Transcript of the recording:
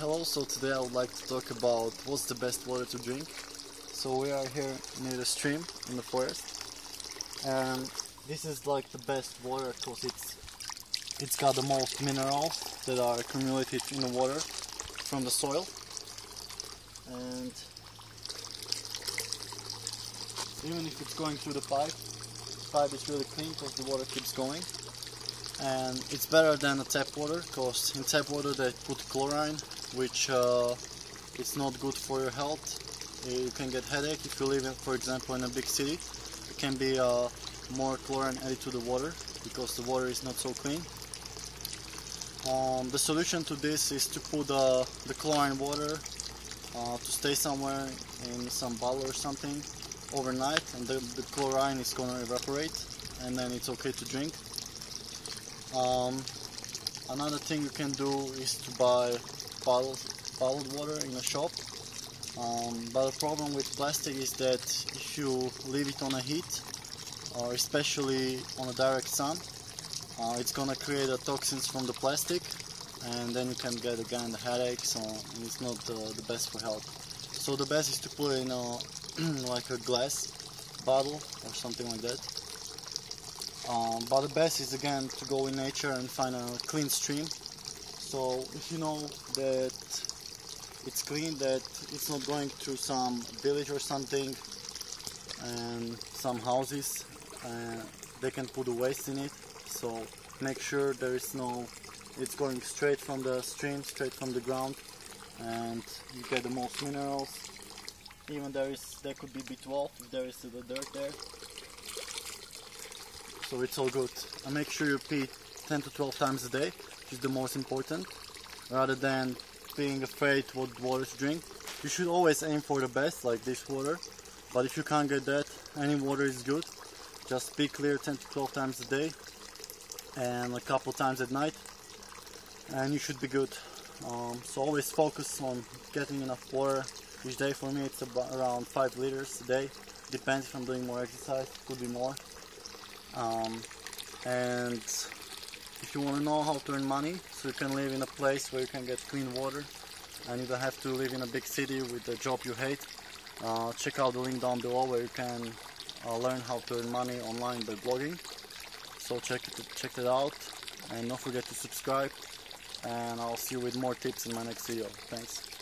Hello, so today I would like to talk about what's the best water to drink. So we are here near the stream in the forest. And this is like the best water because it's it's got the most minerals that are accumulated in the water from the soil. And even if it's going through the pipe, the pipe is really clean because the water keeps going. And it's better than the tap water because in tap water they put chlorine which uh, it's not good for your health. You can get headache if you live, in, for example, in a big city. It can be uh, more chlorine added to the water because the water is not so clean. Um, the solution to this is to put uh, the chlorine water uh, to stay somewhere in some bottle or something overnight and the, the chlorine is going to evaporate and then it's okay to drink. Um, another thing you can do is to buy bottled, bottled water in a shop. Um, but the problem with plastic is that if you leave it on a heat, or especially on a direct sun, uh, it's gonna create the toxins from the plastic, and then you can get again the headaches, so it's not uh, the best for health. So the best is to put it in a like a glass bottle or something like that. Um, but the best is again to go in nature and find a clean stream so if you know that it's clean, that it's not going to some village or something and some houses, uh, they can put the waste in it. So make sure there is no, it's going straight from the stream, straight from the ground and you get the most minerals. Even there is, there could be B12 if there is the dirt there. So it's all good. And make sure you pee 10 to 12 times a day is the most important. Rather than being afraid what water to drink you should always aim for the best like this water. But if you can't get that any water is good. Just be clear 10 to 12 times a day and a couple times at night and you should be good. Um, so always focus on getting enough water. Each day for me it's about around 5 liters a day. Depends if I'm doing more exercise could be more. Um, and if you want to know how to earn money so you can live in a place where you can get clean water and you don't have to live in a big city with a job you hate uh, check out the link down below where you can uh, learn how to earn money online by blogging. So check it check it out and don't forget to subscribe and I'll see you with more tips in my next video. Thanks